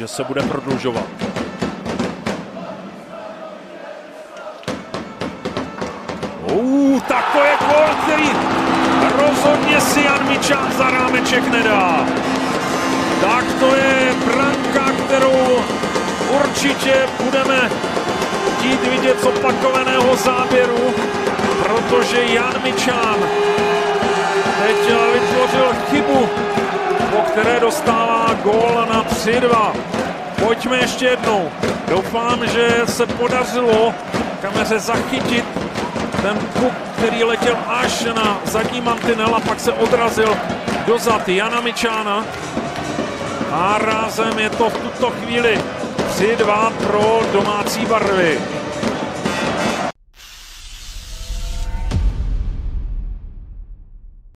že se bude prodlužovat. Uh, tak to je gol, který rozhodně si Jan Mičan za rámeček nedá. Tak to je branka, kterou určitě budeme chtít vidět z opakovaného záběru, protože Jan Mičan teď vytvořil chybu, které dostává gól na 3-2. Pojďme ještě jednou. Doufám, že se podařilo kameře zachytit ten puk, který letěl až na zadní mantinel a pak se odrazil do zad Jana Mičána. A rázem je to v tuto chvíli 3-2 pro domácí barvy.